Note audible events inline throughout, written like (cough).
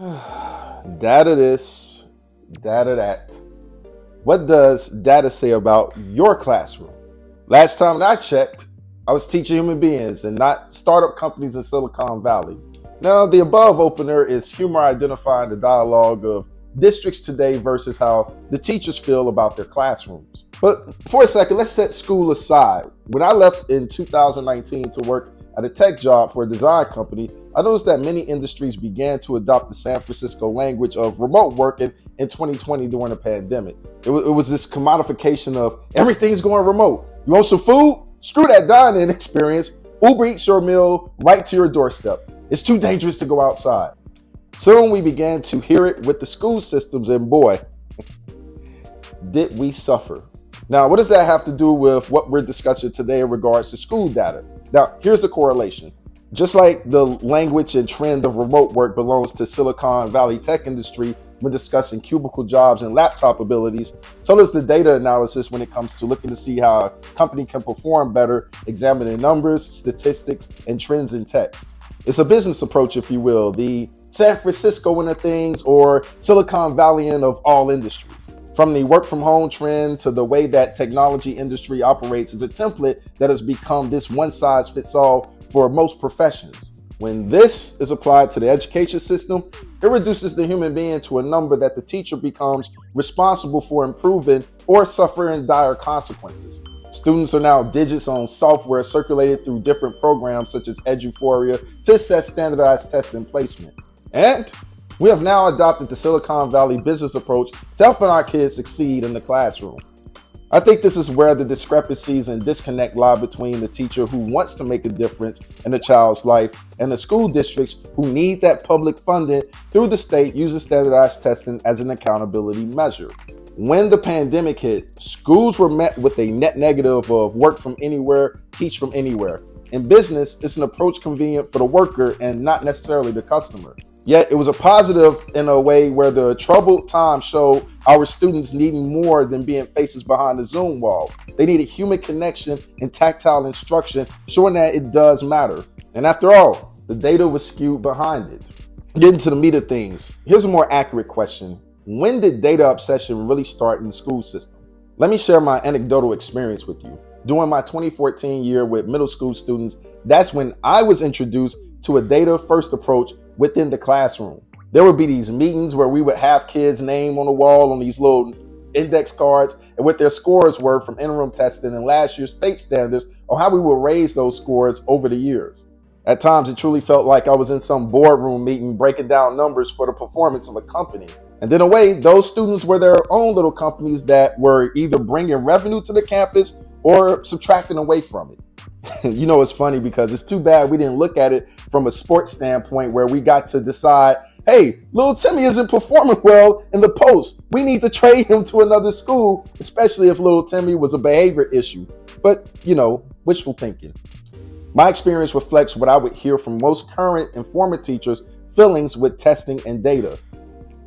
(sighs) data this, data that. What does data say about your classroom? Last time I checked, I was teaching human beings and not startup companies in Silicon Valley. Now, the above opener is humor identifying the dialogue of districts today versus how the teachers feel about their classrooms. But for a second, let's set school aside. When I left in 2019 to work at a tech job for a design company, I noticed that many industries began to adopt the San Francisco language of remote working in 2020 during the pandemic. It was, it was this commodification of everything's going remote. You want some food? Screw that dining (laughs) experience. Uber Eats your meal right to your doorstep. It's too dangerous to go outside. Soon we began to hear it with the school systems, and boy, (laughs) did we suffer. Now, what does that have to do with what we're discussing today in regards to school data? Now, here's the correlation. Just like the language and trend of remote work belongs to Silicon Valley tech industry when discussing cubicle jobs and laptop abilities, so does the data analysis when it comes to looking to see how a company can perform better, examining numbers, statistics, and trends in text. It's a business approach, if you will, the San Francisco in of things or Silicon Valleyan of all industries. From the work from home trend to the way that technology industry operates is a template that has become this one size fits all for most professions. When this is applied to the education system, it reduces the human being to a number that the teacher becomes responsible for improving or suffering dire consequences. Students are now digits on software circulated through different programs such as Eduphoria to set standardized test and placement. And we have now adopted the Silicon Valley business approach to helping our kids succeed in the classroom. I think this is where the discrepancies and disconnect lie between the teacher who wants to make a difference in a child's life and the school districts who need that public funding through the state using standardized testing as an accountability measure. When the pandemic hit, schools were met with a net negative of work from anywhere, teach from anywhere. In business, it's an approach convenient for the worker and not necessarily the customer. Yet it was a positive in a way where the troubled time showed our students needing more than being faces behind the Zoom wall. They needed human connection and tactile instruction, showing that it does matter. And after all, the data was skewed behind it. Getting to the meat of things, here's a more accurate question. When did data obsession really start in the school system? Let me share my anecdotal experience with you. During my 2014 year with middle school students, that's when I was introduced to a data first approach within the classroom. There would be these meetings where we would have kids' name on the wall on these little index cards and what their scores were from interim testing and last year's state standards or how we would raise those scores over the years. At times, it truly felt like I was in some boardroom meeting breaking down numbers for the performance of a company. And in a way, those students were their own little companies that were either bringing revenue to the campus or subtracting away from it. (laughs) you know, it's funny because it's too bad we didn't look at it from a sports standpoint where we got to decide, hey, little Timmy isn't performing well in the post. We need to trade him to another school, especially if little Timmy was a behavior issue. But, you know, wishful thinking. My experience reflects what I would hear from most current and former teachers' feelings with testing and data.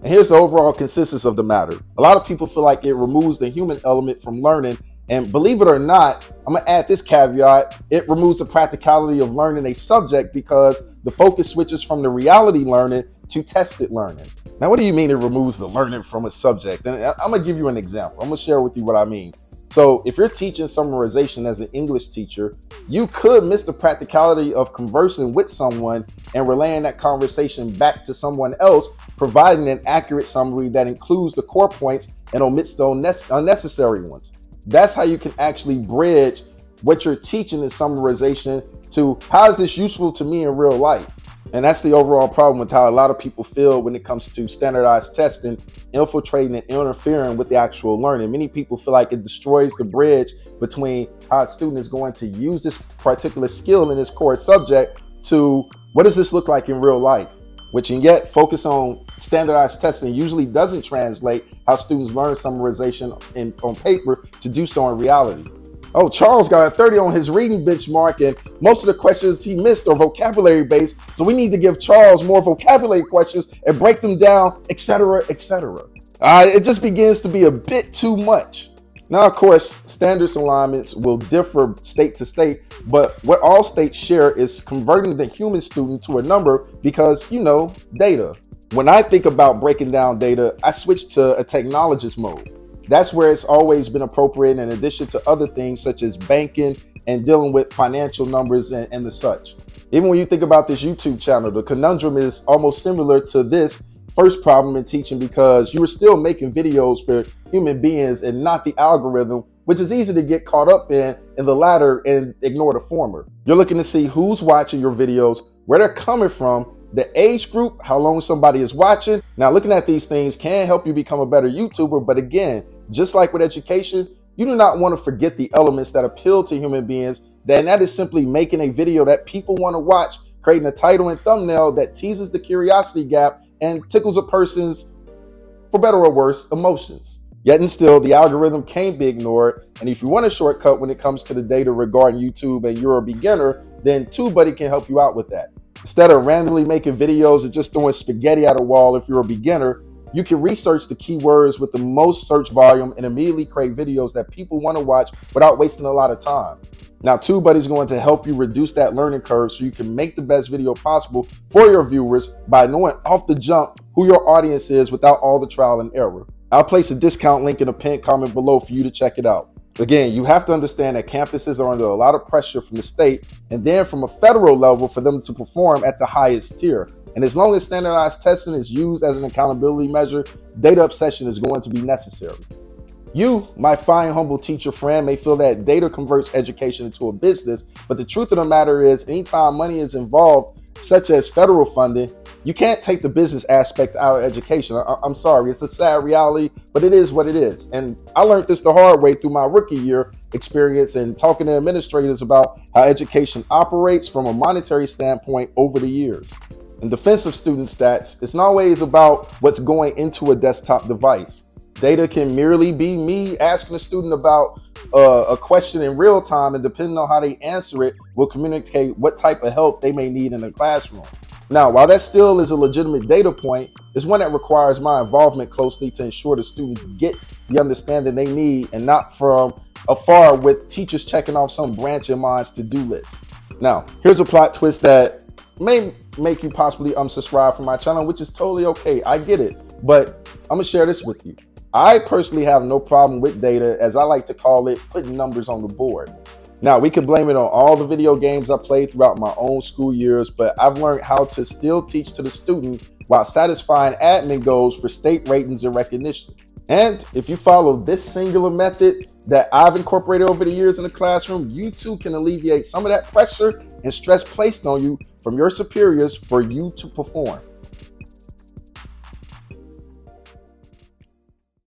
And here's the overall consensus of the matter. A lot of people feel like it removes the human element from learning and believe it or not, I'm gonna add this caveat it removes the practicality of learning a subject because the focus switches from the reality learning to tested learning. Now, what do you mean it removes the learning from a subject? And I'm gonna give you an example. I'm gonna share with you what I mean. So, if you're teaching summarization as an English teacher, you could miss the practicality of conversing with someone and relaying that conversation back to someone else, providing an accurate summary that includes the core points and omits the unnecessary ones. That's how you can actually bridge what you're teaching in summarization to how is this useful to me in real life? And that's the overall problem with how a lot of people feel when it comes to standardized testing, infiltrating and interfering with the actual learning. Many people feel like it destroys the bridge between how a student is going to use this particular skill in this core subject to what does this look like in real life? Which and yet focus on standardized testing usually doesn't translate how students learn summarization in, on paper to do so in reality. Oh, Charles got a 30 on his reading benchmark, and most of the questions he missed are vocabulary based. So we need to give Charles more vocabulary questions and break them down, etc., etc. Uh, it just begins to be a bit too much. Now, of course, standards alignments will differ state to state, but what all states share is converting the human student to a number because, you know, data. When I think about breaking down data, I switch to a technologist mode. That's where it's always been appropriate in addition to other things such as banking and dealing with financial numbers and, and the such. Even when you think about this YouTube channel, the conundrum is almost similar to this first problem in teaching because you were still making videos for human beings and not the algorithm, which is easy to get caught up in in the latter and ignore the former. You're looking to see who's watching your videos, where they're coming from, the age group, how long somebody is watching. Now, looking at these things can help you become a better YouTuber, but again, just like with education, you do not want to forget the elements that appeal to human beings. Then that is simply making a video that people want to watch, creating a title and thumbnail that teases the curiosity gap and tickles a person's, for better or worse, emotions. Yet and still, the algorithm can't be ignored. And if you want a shortcut when it comes to the data regarding YouTube and you're a beginner, then TubeBuddy can help you out with that. Instead of randomly making videos and just throwing spaghetti at a wall if you're a beginner, you can research the keywords with the most search volume and immediately create videos that people want to watch without wasting a lot of time. Now, TubeBuddy is going to help you reduce that learning curve so you can make the best video possible for your viewers by knowing off the jump who your audience is without all the trial and error. I'll place a discount link in the pinned comment below for you to check it out. Again, you have to understand that campuses are under a lot of pressure from the state and then from a federal level for them to perform at the highest tier. And as long as standardized testing is used as an accountability measure, data obsession is going to be necessary. You, my fine, humble teacher friend, may feel that data converts education into a business, but the truth of the matter is, anytime money is involved, such as federal funding, you can't take the business aspect out of education. I, am sorry, it's a sad reality, but it is what it is. And I learned this the hard way through my rookie year experience and talking to administrators about how education operates from a monetary standpoint over the years. In defensive student stats, it's not always about what's going into a desktop device. Data can merely be me asking a student about uh, a question in real time, and depending on how they answer it, will communicate what type of help they may need in the classroom. Now, while that still is a legitimate data point, it's one that requires my involvement closely to ensure the students get the understanding they need and not from afar with teachers checking off some branch in mind's to-do list. Now, here's a plot twist that may make you possibly unsubscribe from my channel, which is totally okay. I get it, but I'm gonna share this with you. I personally have no problem with data, as I like to call it, putting numbers on the board. Now, we can blame it on all the video games I played throughout my own school years, but I've learned how to still teach to the student while satisfying admin goals for state ratings and recognition. And if you follow this singular method that I've incorporated over the years in the classroom, you too can alleviate some of that pressure and stress placed on you from your superiors for you to perform.